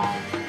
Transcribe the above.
Bye.